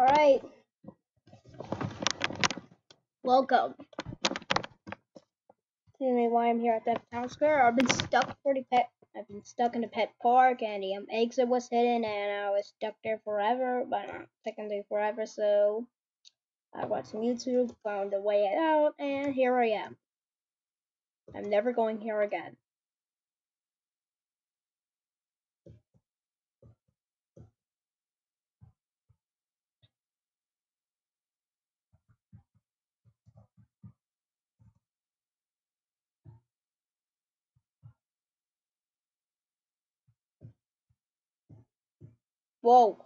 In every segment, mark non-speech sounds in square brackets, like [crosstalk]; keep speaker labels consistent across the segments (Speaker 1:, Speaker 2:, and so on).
Speaker 1: Alright. Welcome. Anyway, why I'm here at the town square. I've been stuck for the pet I've been stuck in the pet park and the um, exit was hidden and I was stuck there forever, but not technically forever, so I watched some YouTube, found a way out, and here I am. I'm never going here again. Whoa.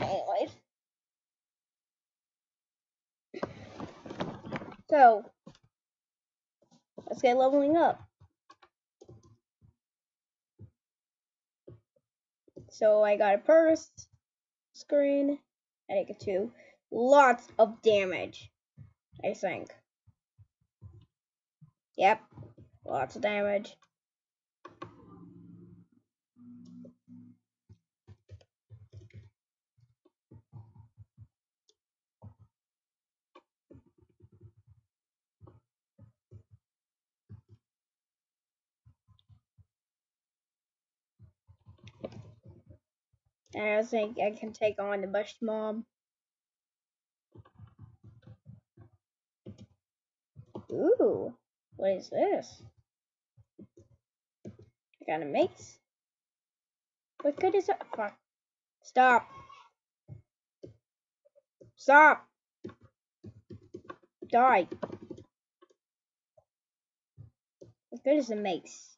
Speaker 1: Anyways. So, let's get leveling up. So I got a purse, screen, and I get two. Lots of damage, I think. Yep, lots of damage. I think I can take on the Bush Mob. Ooh, what is this? I got a mace. What good is it? Fuck. Stop. Stop. Die. What good is a mace?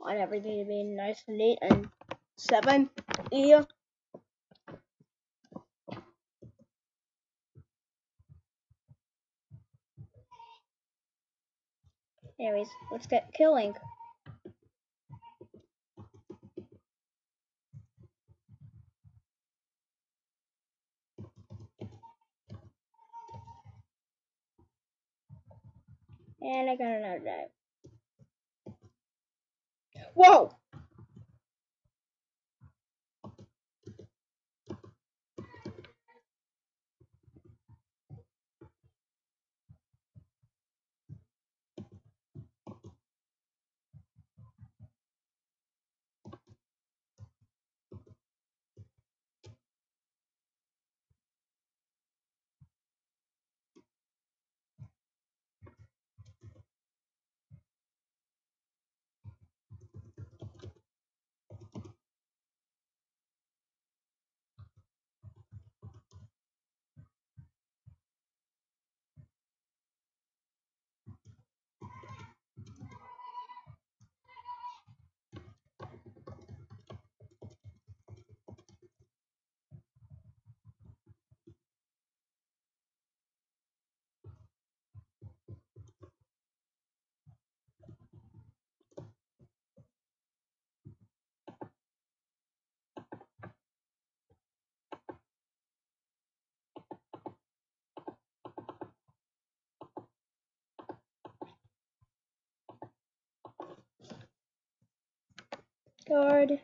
Speaker 1: Want everything to be nice and neat and seven. Yeah. Anyways let's get killing. And I got another dive. Whoa! Guard.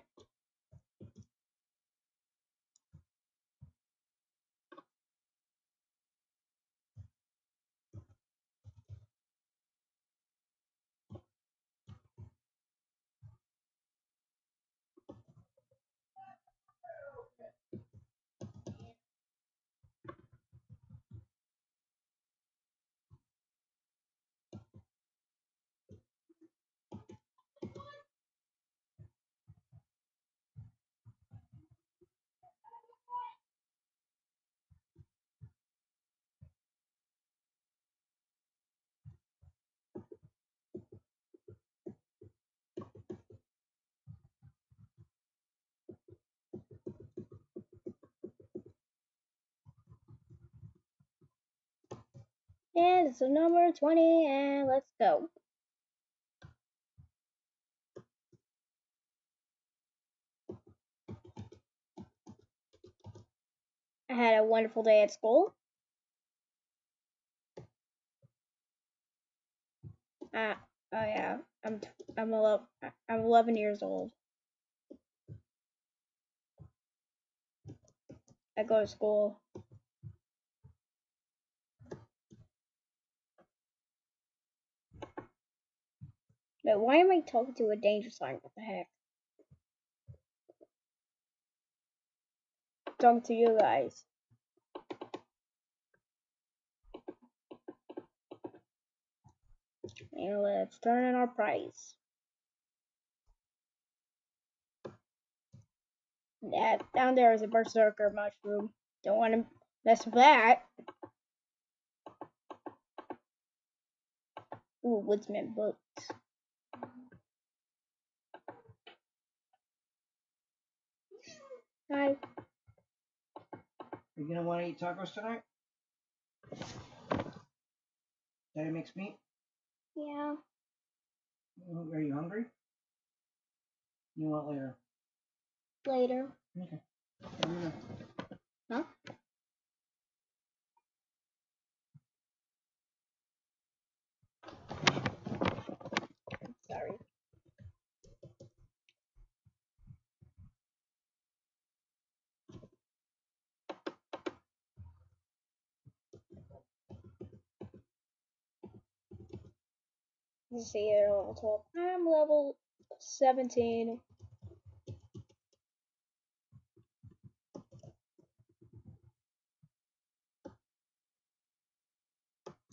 Speaker 1: And it's a number 20, and let's go. I had a wonderful day at school. Uh, oh yeah, I'm I'm 11, I'm 11 years old. I go to school. But why am I talking to a danger sign? What the heck? Talking to you guys. And let's turn in our prize. That down there is a berserker mushroom. Don't want to mess with that. Ooh, woodsman boots. Hi.
Speaker 2: Are you gonna want to eat tacos tonight? Daddy makes meat.
Speaker 1: Yeah.
Speaker 2: Mm, Are you hungry? You want later?
Speaker 1: Later.
Speaker 2: Okay. Let me know.
Speaker 1: Huh? Sorry. See here, level 12. I'm level 17.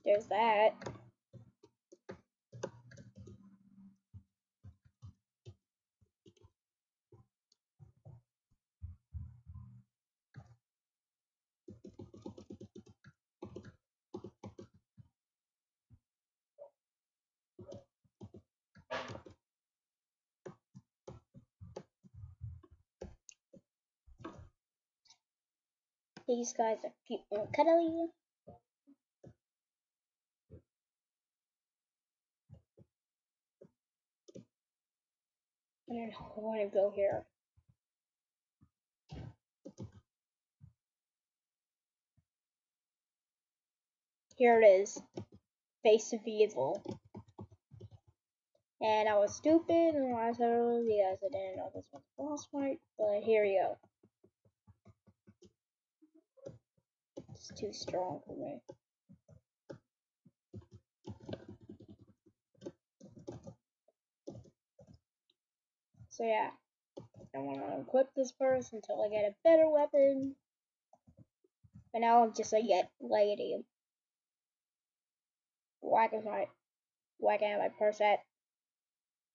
Speaker 1: There's that. These guys are cute and cuddly. I don't I want to go here. Here it is. Face of Evil. And I was stupid and I told oh, you guys I didn't know this was a boss fight, but here we go. It's too strong for me. So yeah, I want to equip this first until I get a better weapon. But now I'm just a yet lady. Whack is my whacking at my purse at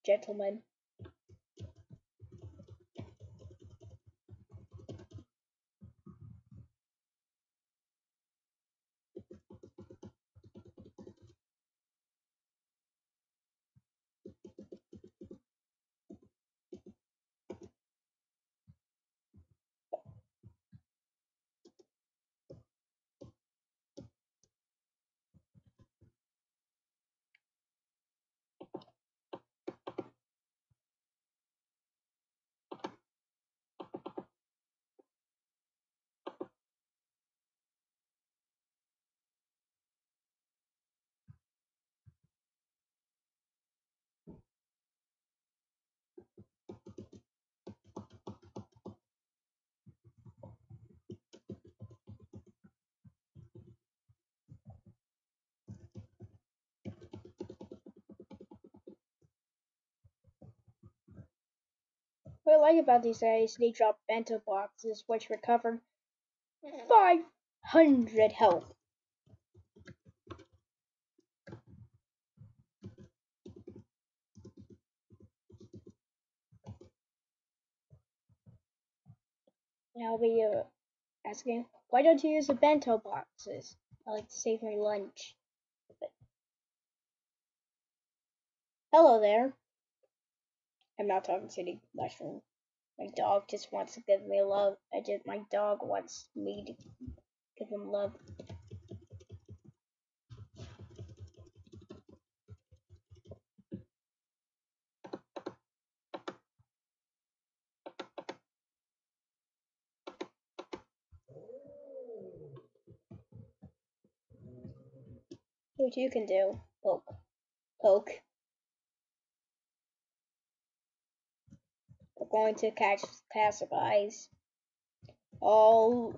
Speaker 1: gentleman. What I like about these guys, they drop bento boxes which recover 500 health. Now I'll be uh, asking, why don't you use the bento boxes? I like to save my lunch. But... Hello there. I'm not talking to the mushroom. My dog just wants to give me love. I just my dog wants me to give him love. What you can do, poke, poke. Going to catch passerbys. All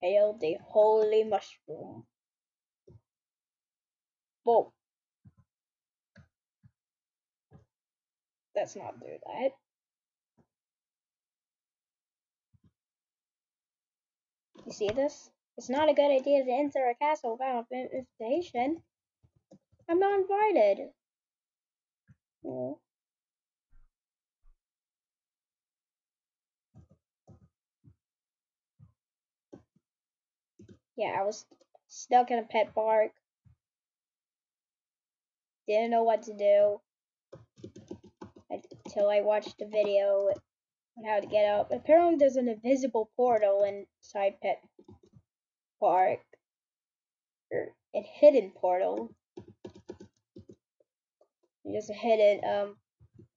Speaker 1: hail the holy mushroom. Whoa. Let's not do that. You see this? It's not a good idea to enter a castle without invitation. I'm not invited. Oh. Yeah, I was stuck in a pet park. Didn't know what to do until I watched a video on how to get out. Apparently, there's an invisible portal inside Pet Park, or a hidden portal. There's a hidden um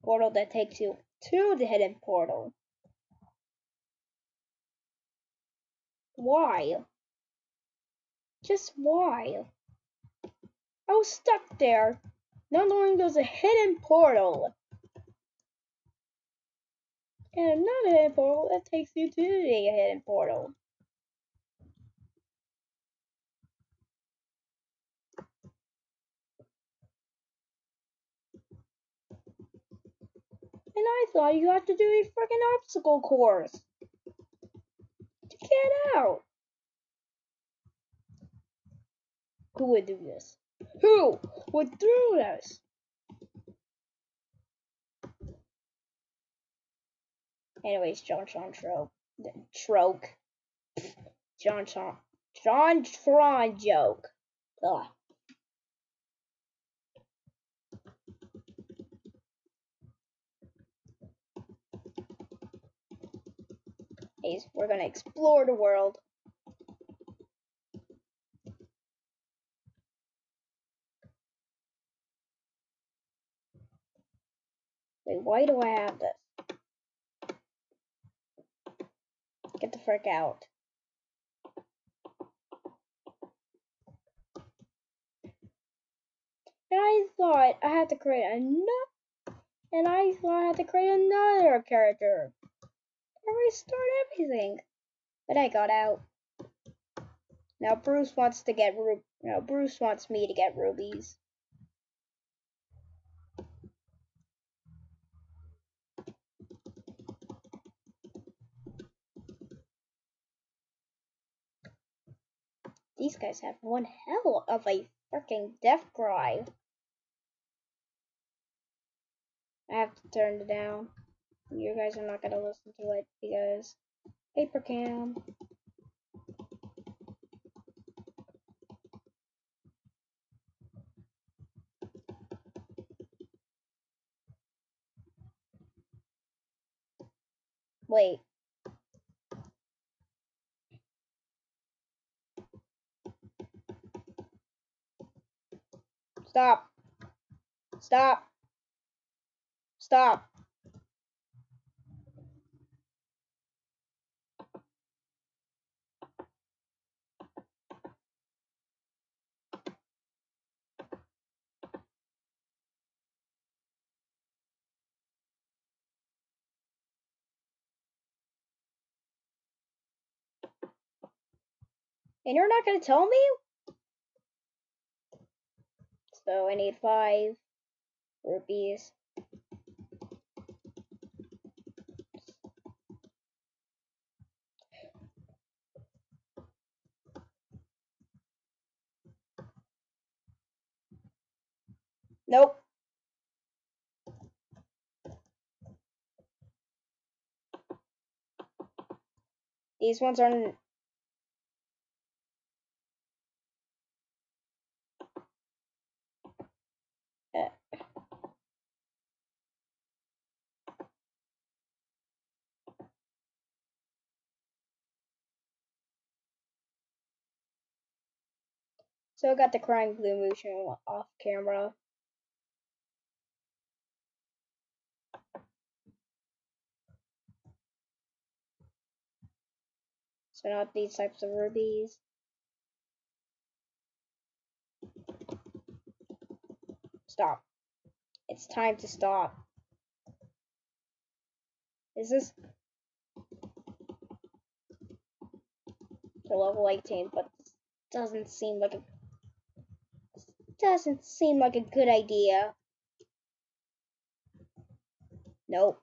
Speaker 1: portal that takes you to the hidden portal. Why? Just why? I was stuck there, not knowing there's a hidden portal. And not another hidden portal that takes you to the hidden portal. And I thought you had to do a freaking obstacle course to get out. Who would do this? Who would do this? Anyways, John Sean Troke. Troke. John Sean. John Tron joke. Ugh. Anyways, we're gonna explore the world. Wait, why do I have this? Get the frick out. And I thought I had to create another, and I thought I had to create another character. I restart everything, but I got out. Now Bruce wants to get Ru. Now Bruce wants me to get rubies. These guys have one hell of a freaking death cry. I have to turn it down. You guys are not gonna listen to it because paper cam. Wait. Stop. Stop. Stop. And you're not gonna tell me? So I need five rupees. Nope. These ones aren't. I got the crying blue motion off camera. So not these types of rubies. stop. It's time to stop. Is this to level 18, but doesn't seem like a doesn't seem like a good idea. Nope.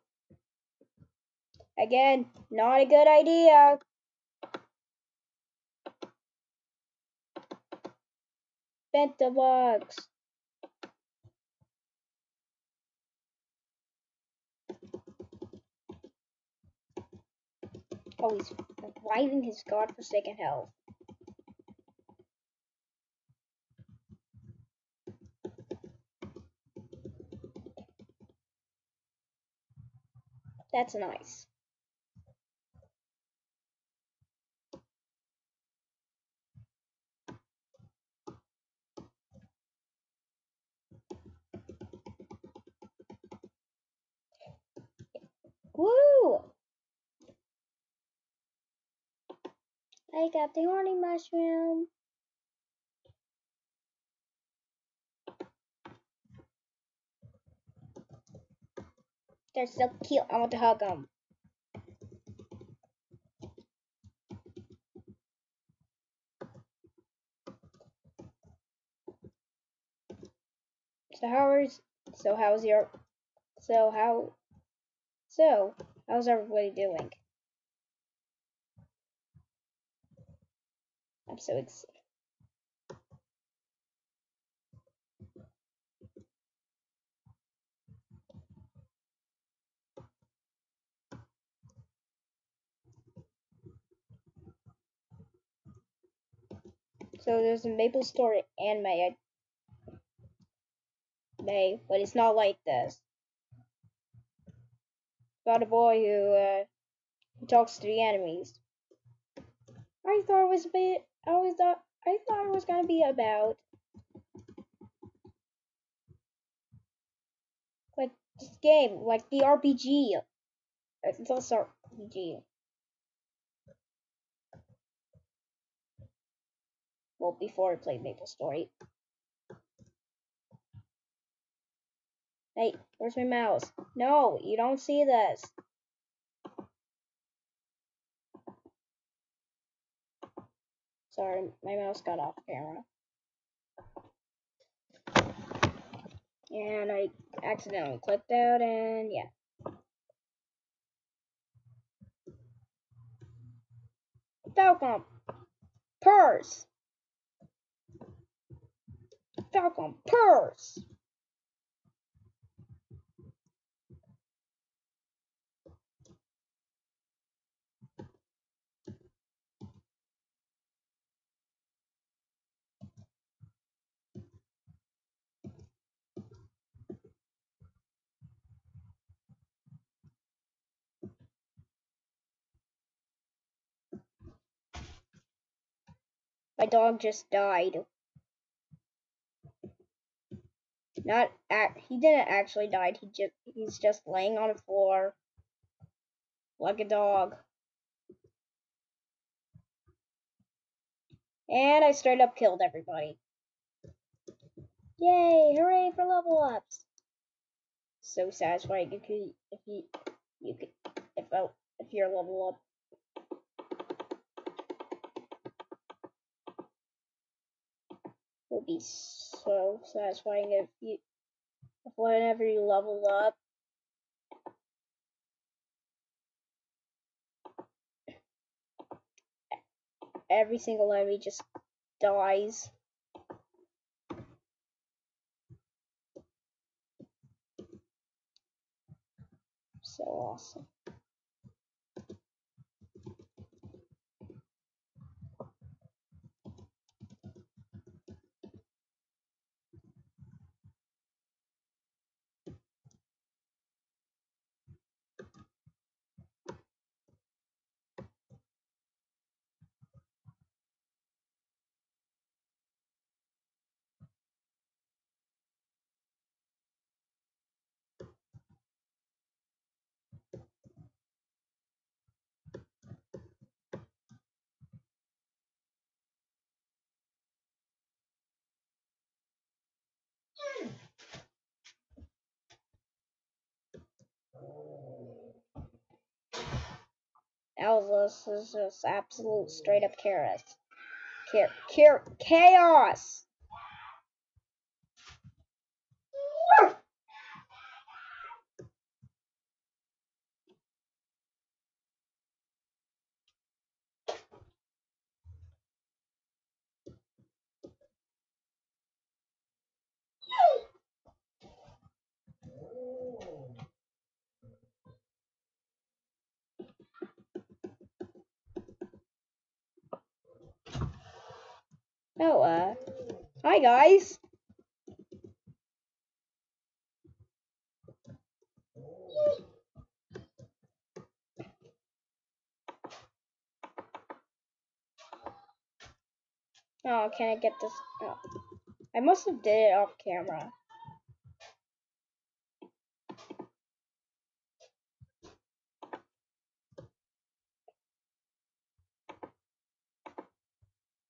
Speaker 1: Again, not a good idea. Bent the bugs. Oh, he's reviving his godforsaken health. That's nice. Woo! I got the horny mushroom. They're so cute. I want to hug them. So how is so how's your so how so how's everybody doing? I'm so excited. So there's a Maple Story anime, May, but it's not like this. About a boy who uh, talks to the enemies. I thought it was a bit. I always thought I thought it was gonna be about like this game, like the RPG. It's also RPG. Well, before I played Maple Story. Hey, where's my mouse? No, you don't see this. Sorry, my mouse got off camera. And I accidentally clicked out, and yeah. Falcon Purse! Falcon Purse! My dog just died. Not act. He didn't actually die. He just he's just laying on the floor like a dog. And I straight up killed everybody. Yay! Hooray for level ups! So satisfying if you if you you could if I, if you're level up. Would be so satisfying if you if whenever you level up every single enemy just dies. So awesome. Elvis is just absolute straight up chaos. Cha- cha- chaos. Oh, uh, hi guys. Oh, can I get this? Oh. I must have did it off camera.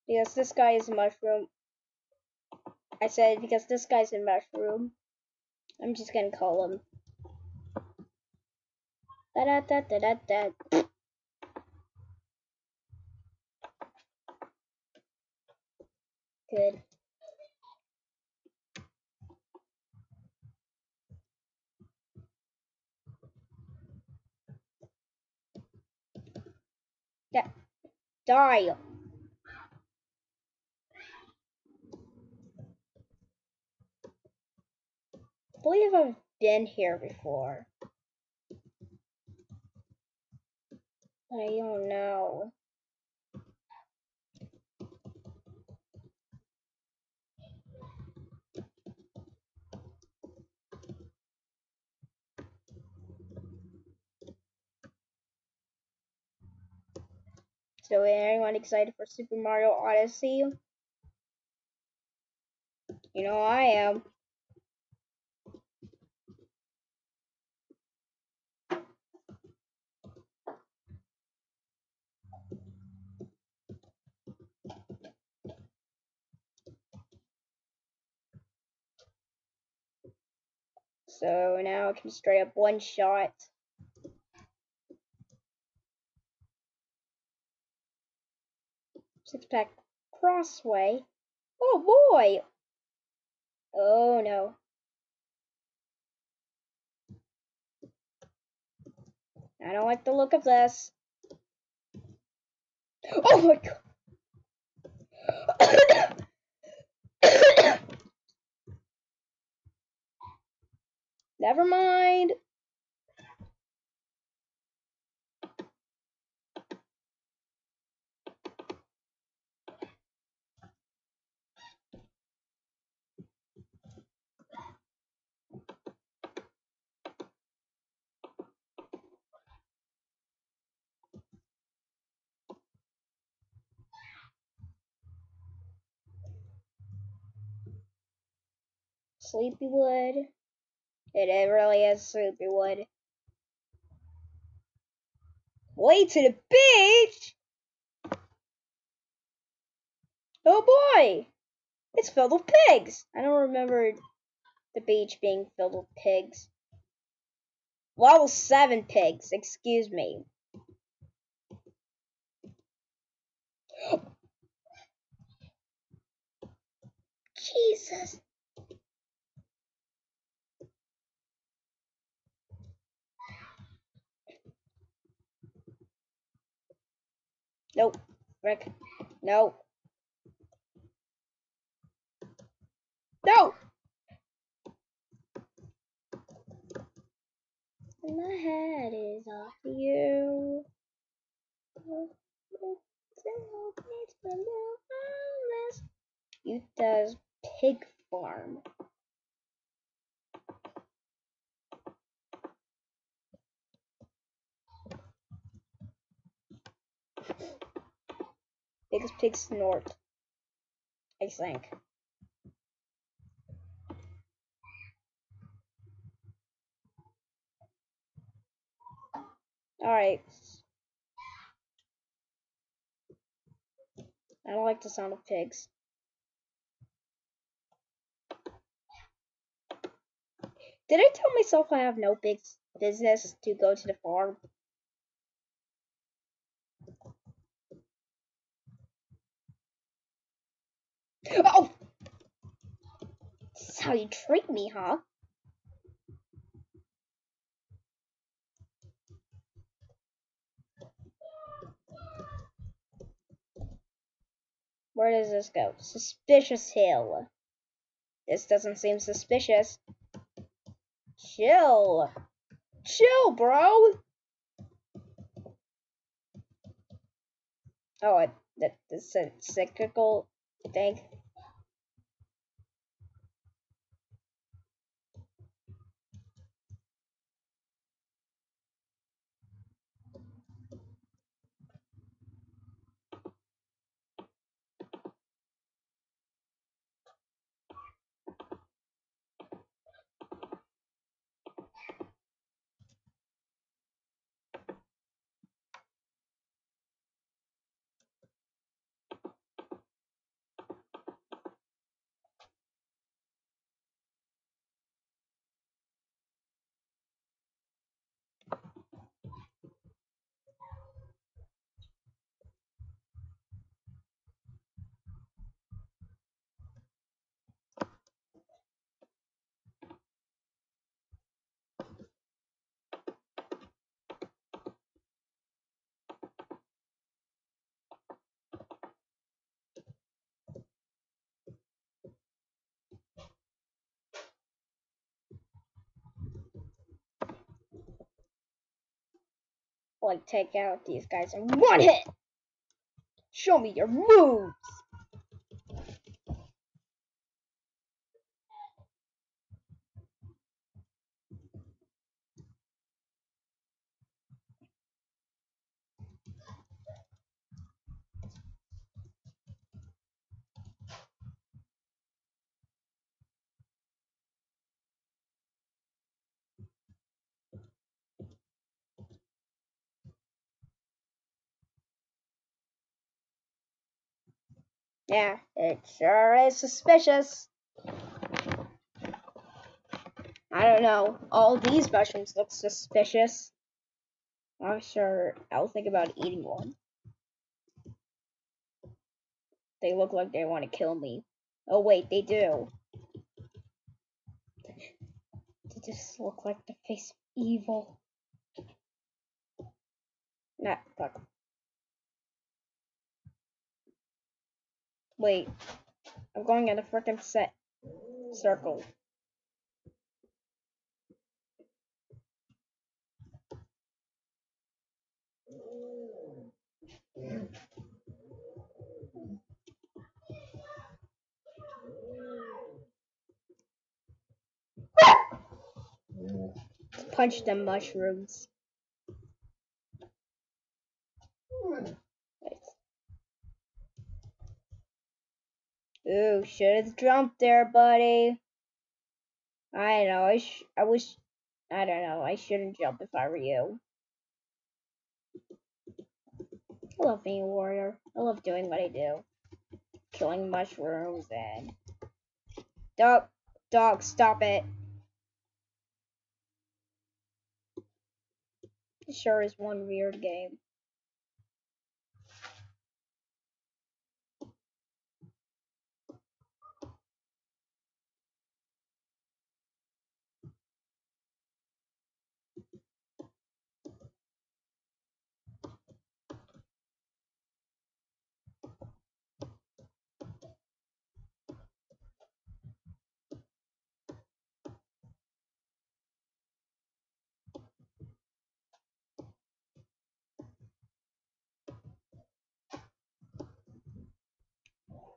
Speaker 1: Yes, this guy is mushroom. I said because this guy's a mushroom. I'm just gonna call him. Da da da da da da. Good. Die. Believe I've been here before. I don't know. So anyone excited for Super Mario Odyssey? You know I am. So now I can straight up one shot. Six pack crossway. Oh boy! Oh no. I don't like the look of this. Oh my god! [coughs] [coughs] Never mind. Sleepywood. It, really is Sleepywood. Way to the beach! Oh boy! It's filled with pigs! I don't remember the beach being filled with pigs. Level 7 pigs, excuse me. [gasps] Jesus. Nope. Rick. No. No! My head is off you. You does pig farm. Biggest pig snort. I think. Alright. I don't like the sound of pigs. Did I tell myself I have no big business to go to the farm? Oh! This is how you treat me, huh? Where does this go? Suspicious Hill. This doesn't seem suspicious. Chill. Chill, bro. Oh, it, that that's a cyclical thing. Like, take out these guys in one hit. Show me your moves. Yeah, it sure is suspicious. I don't know. All these mushrooms look suspicious. I'm sure I'll think about eating one. They look like they want to kill me. Oh wait, they do. They just look like the face of evil. Nah, fuck. Wait. I'm going in a freaking set circle. Punch them mushrooms. Ooh, should have jumped there, buddy. I know. I I wish. I don't know. I shouldn't jump if I were you. I love being a warrior. I love doing what I do. Killing mushrooms and. Dog, dog, stop it. It sure is one weird game.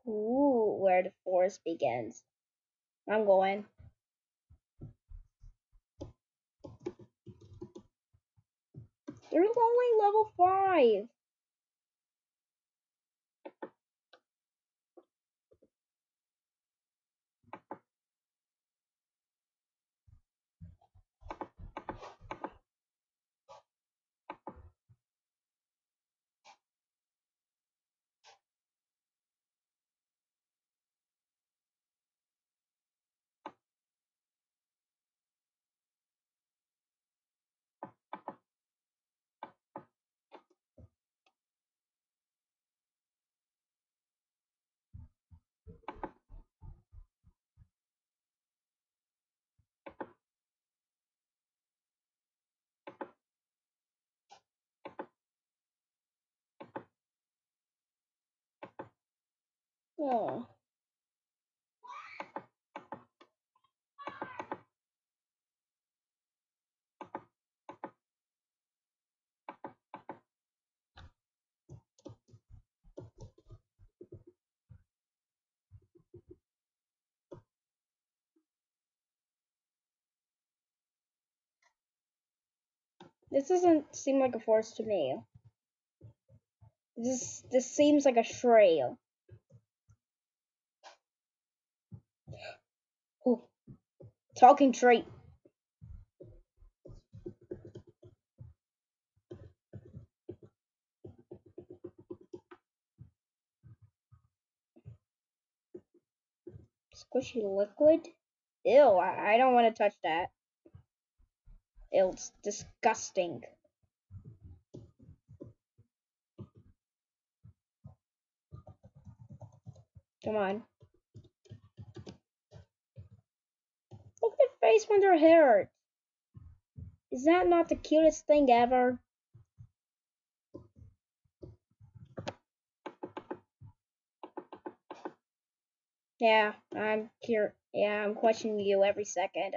Speaker 1: Ooh, where the forest begins. I'm going. They're only level 5. Oh. This doesn't seem like a forest to me. This this seems like a trail. Talking tree. Squishy liquid? Ew, I, I don't want to touch that. Ew, it's disgusting. Come on. Look at their face when they're hurt. Is that not the cutest thing ever? Yeah, I'm here. Yeah, I'm questioning you every second.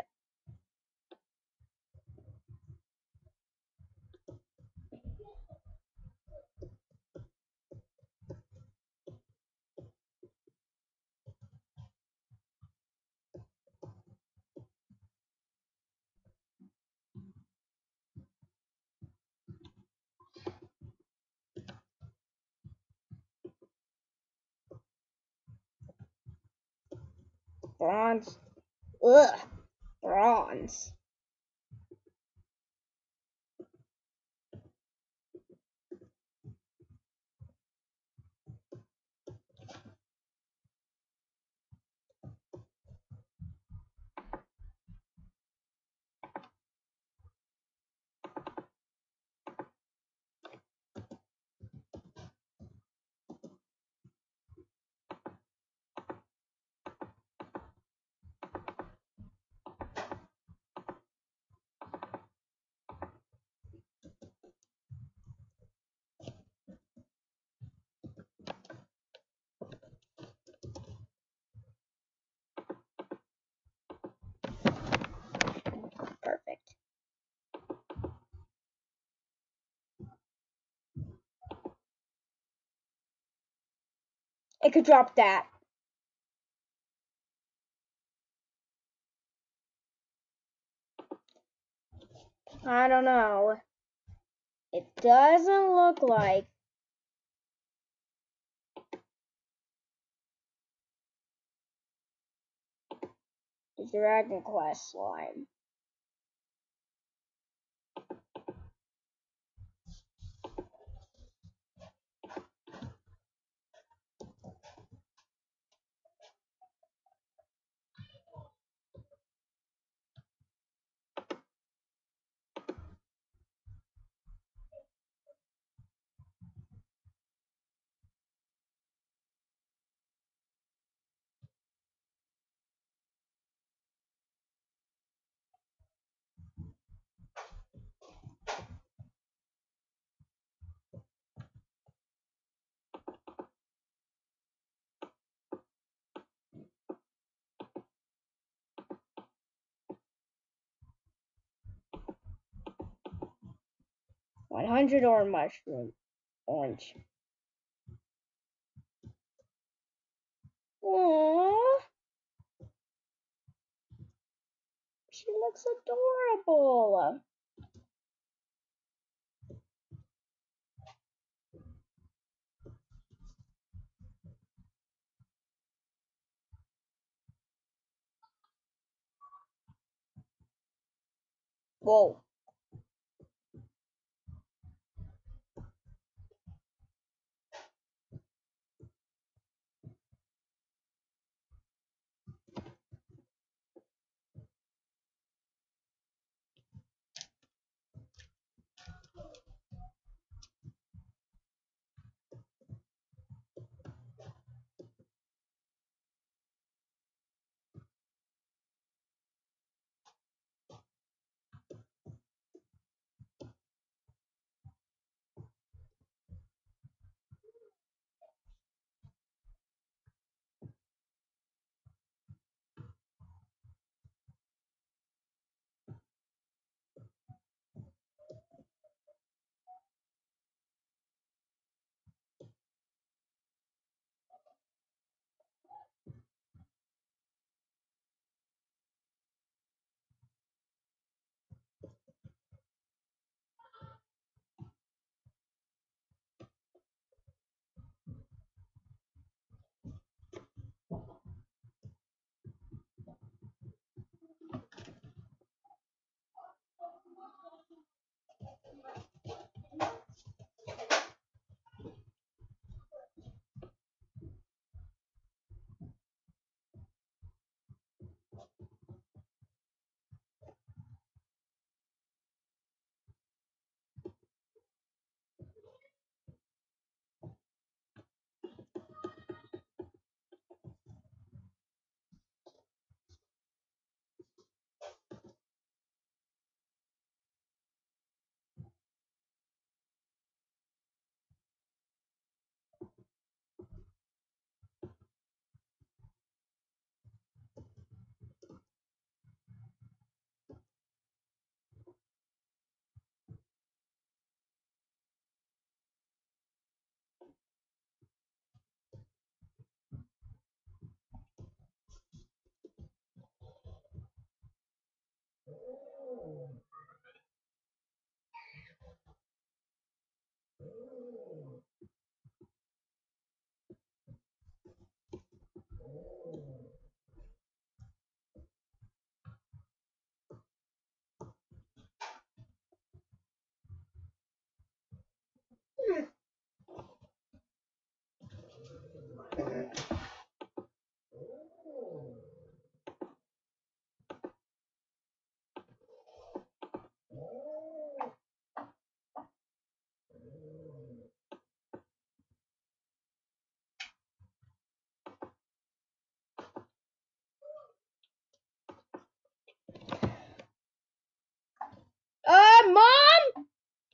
Speaker 1: Bronze. Ugh. Bronze. It could drop that. I don't know. It doesn't look like the Dragon Quest slime. One hundred or mushroom orange. Aww. She looks adorable. Whoa.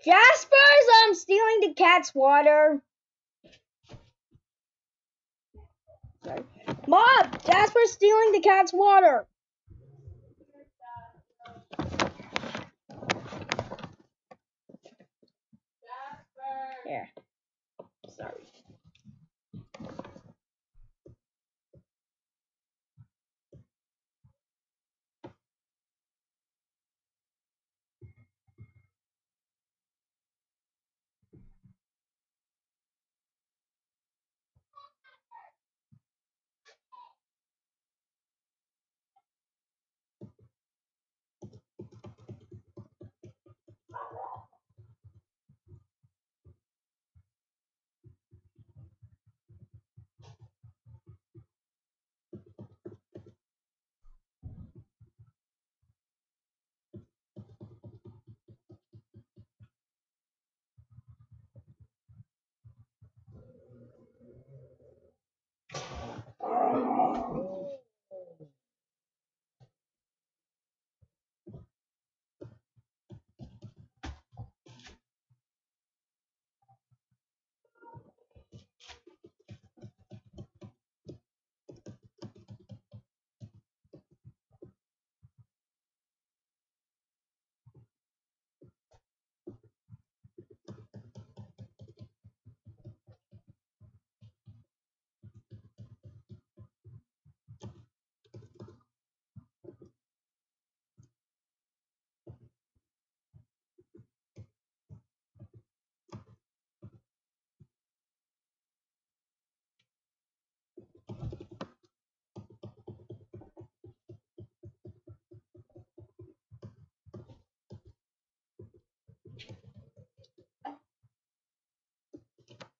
Speaker 1: Jasper's um stealing the cat's water. Sorry. Mom, Jasper's stealing the cat's water.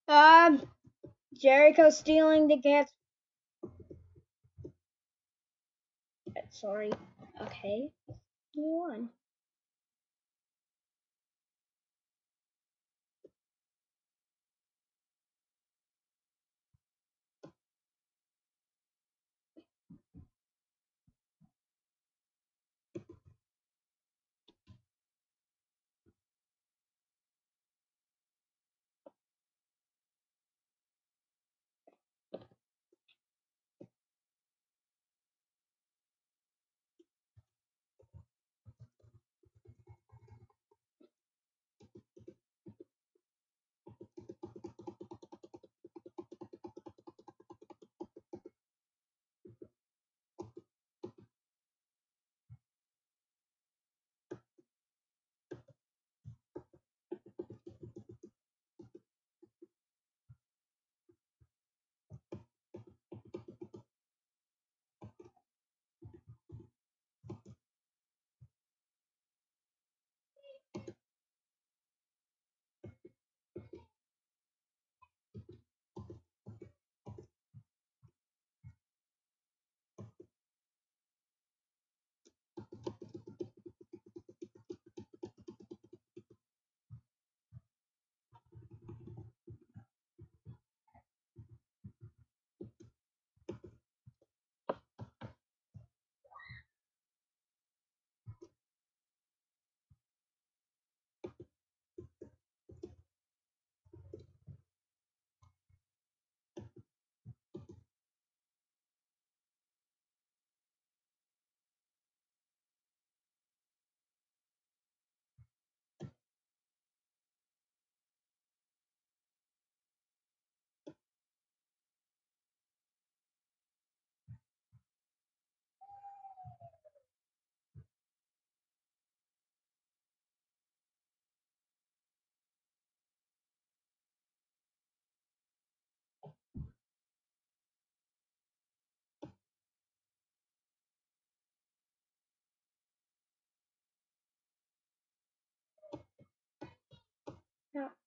Speaker 1: Um, Jericho stealing the cat's. Sorry. Okay. Move Yeah.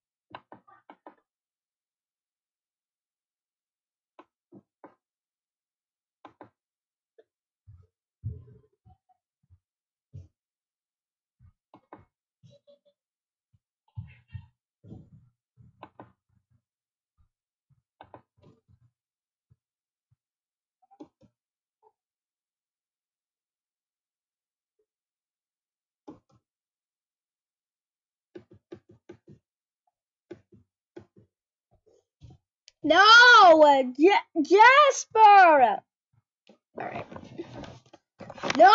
Speaker 1: No, Jasper. All right. No.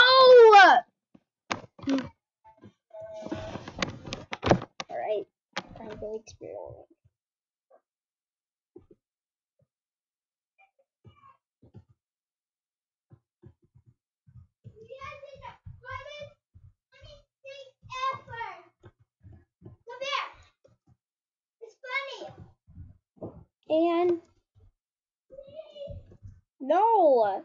Speaker 1: All right. I'm going to. And no.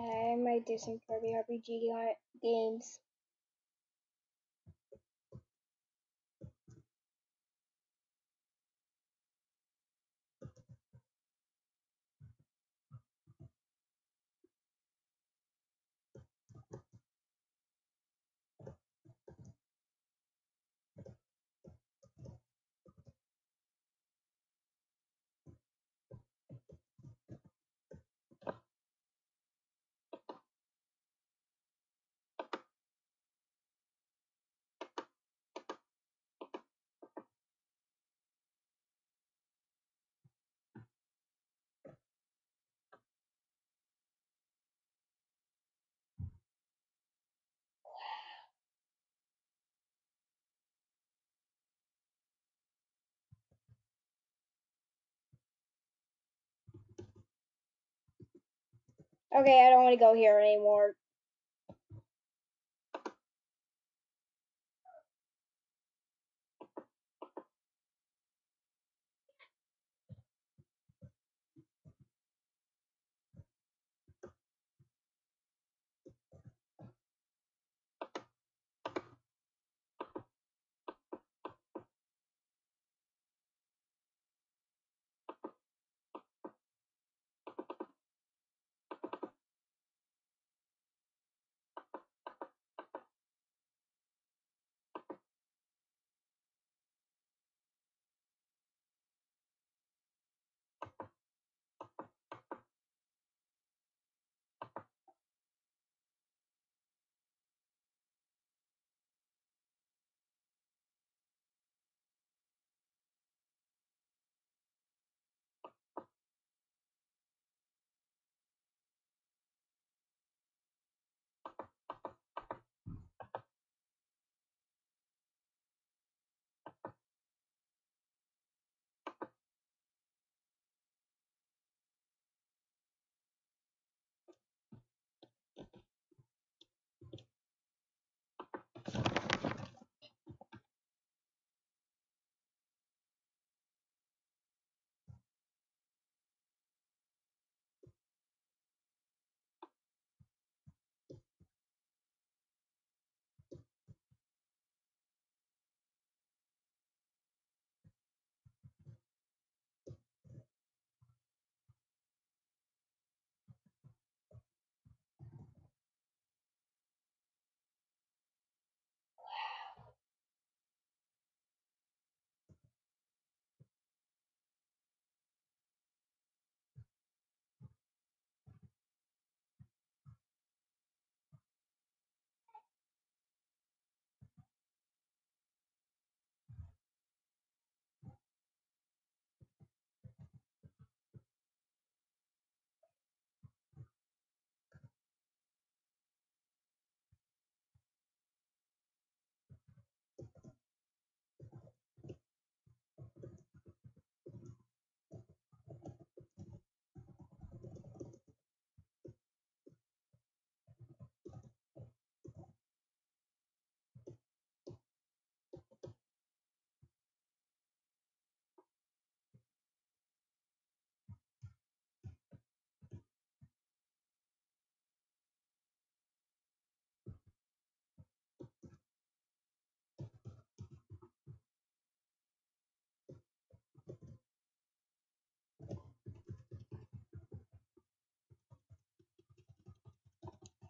Speaker 1: I might do some Kirby RPG ga- games. Okay, I don't want to go here anymore.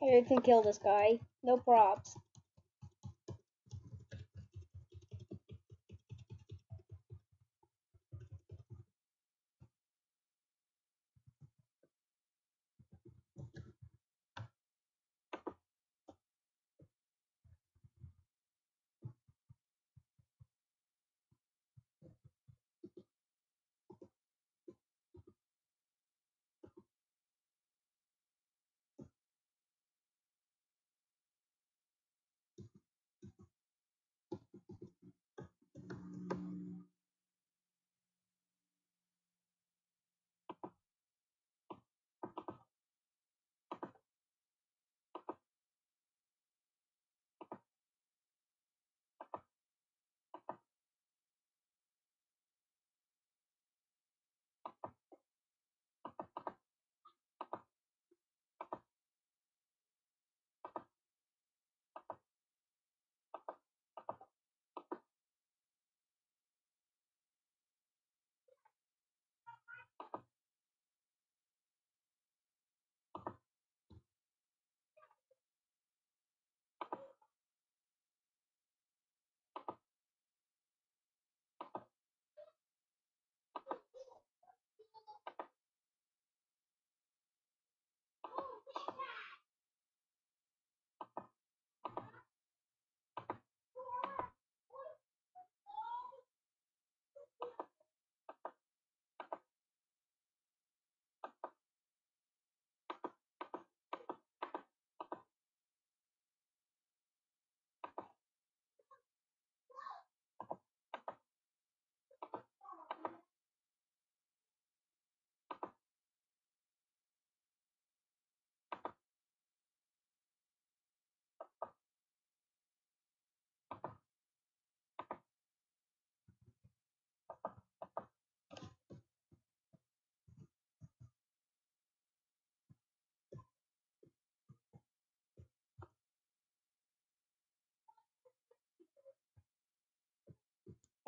Speaker 1: I can kill this guy. No props.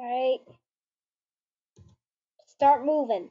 Speaker 1: Alright. Start moving.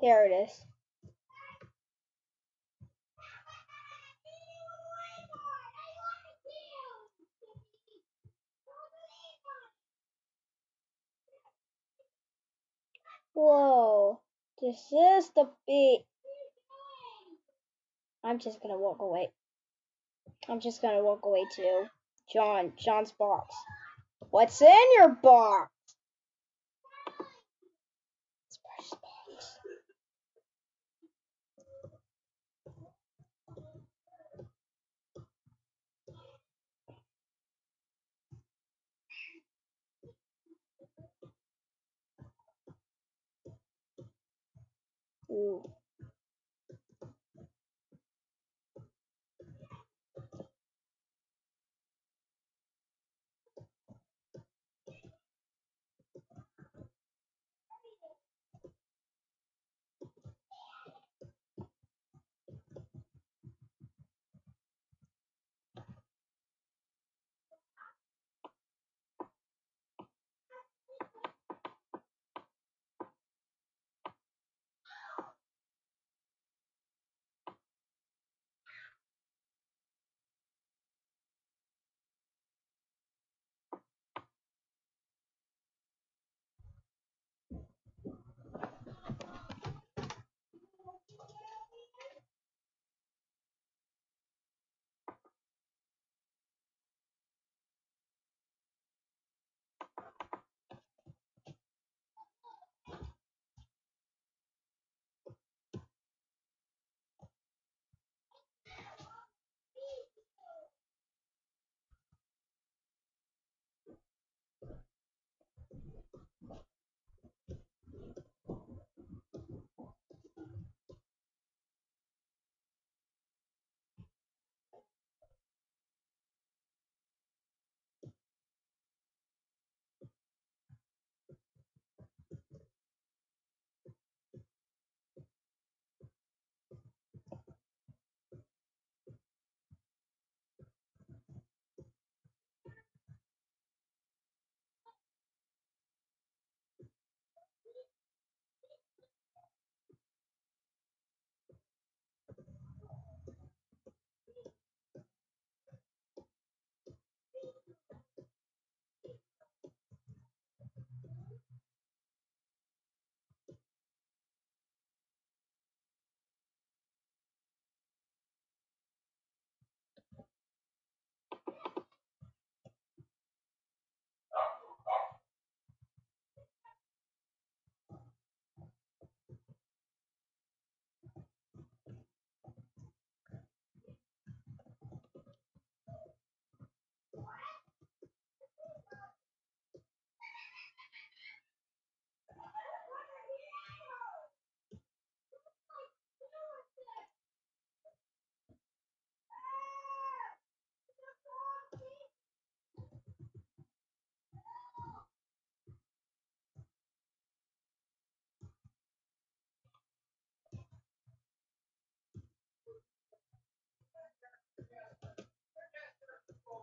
Speaker 1: There it is. Whoa. This is the beat. I'm just gonna walk away. I'm just gonna walk away too. John, John's box. What's in your box? Ooh.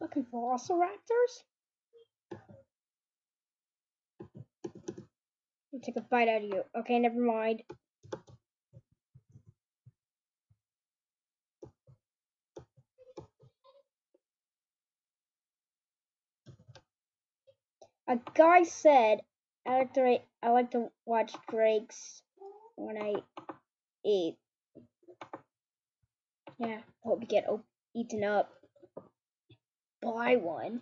Speaker 1: Looking for velociraptors? Me take a bite out of you. Okay, never mind. A guy said I like to I like to watch Drake's when I eat. Yeah, hope you get eaten up. Buy one.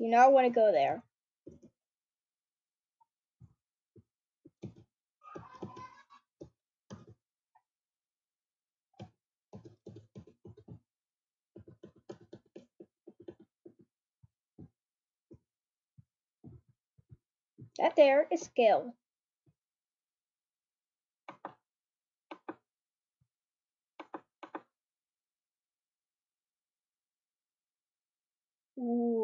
Speaker 1: Do not want to go there? That there is skill. Ooh.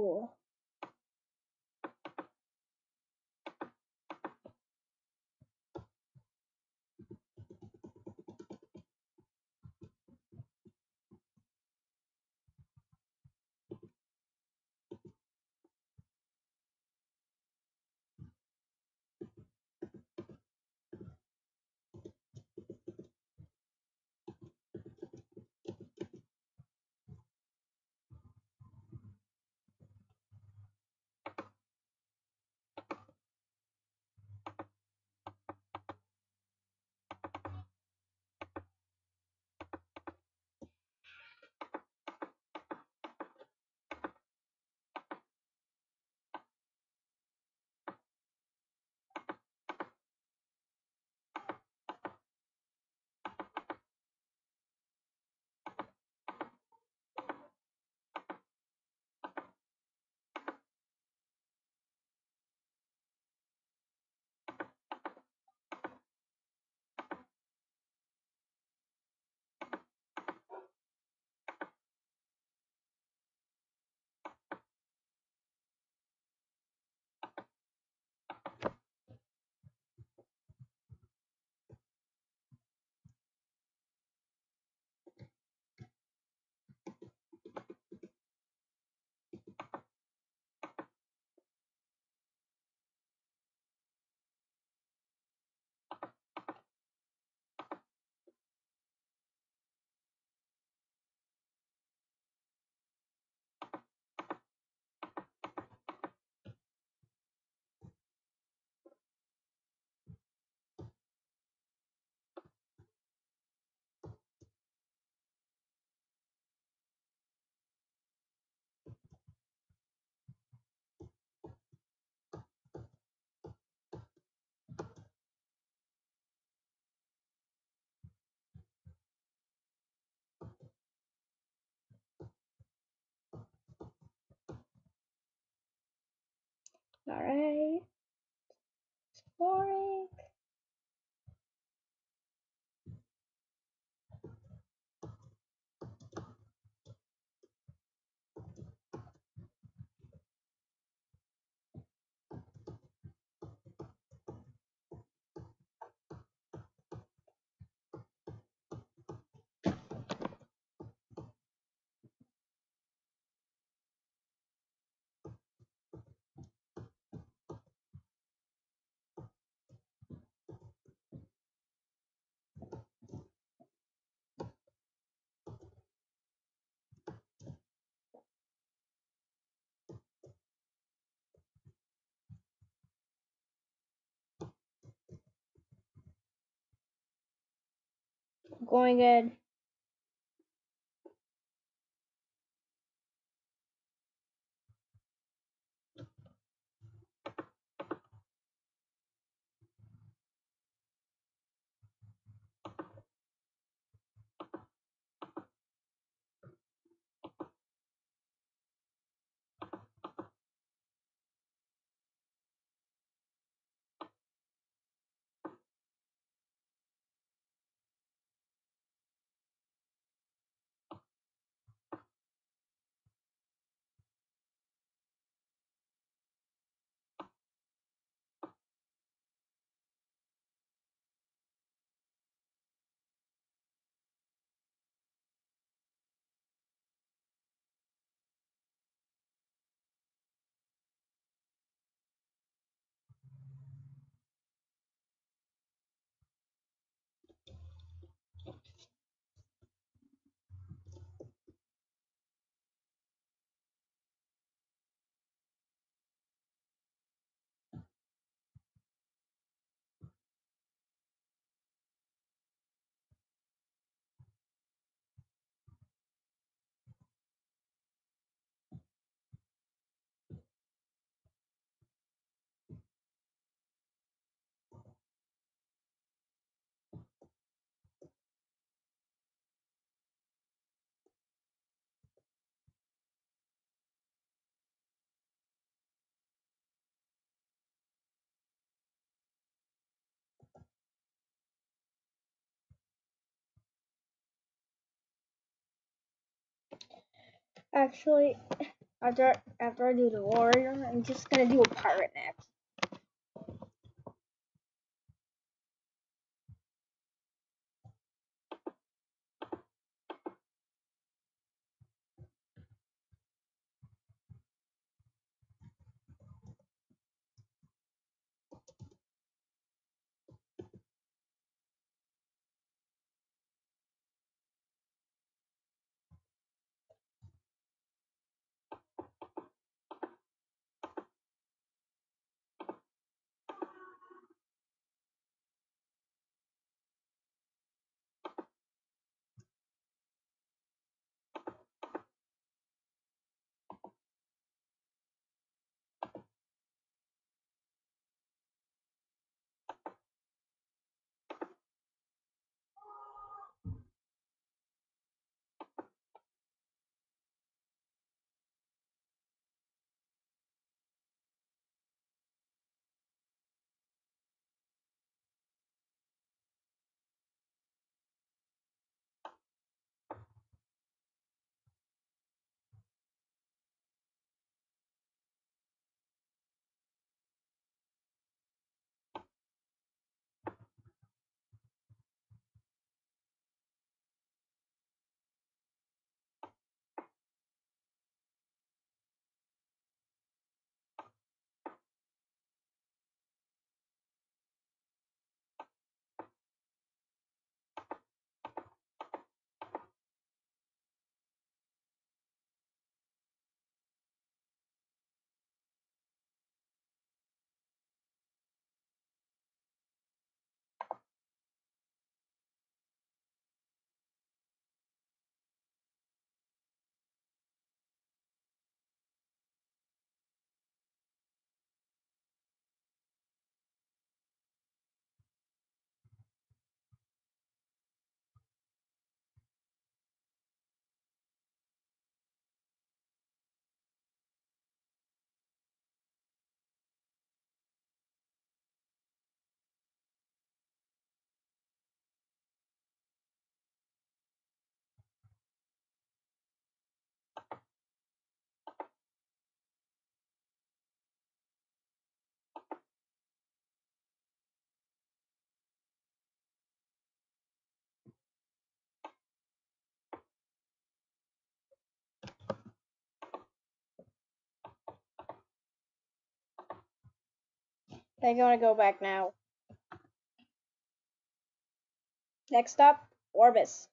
Speaker 1: Alright. boring. Going good. Actually, after after I do the warrior, I'm just gonna do a pirate next. I'm gonna go back now. Next up, Orbis.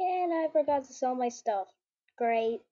Speaker 1: And I forgot to sell my stuff. Great.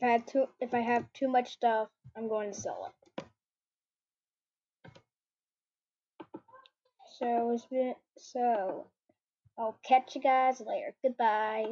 Speaker 1: If I too, if I have too much stuff, I'm going to sell it. So it's been so. I'll catch you guys later. Goodbye.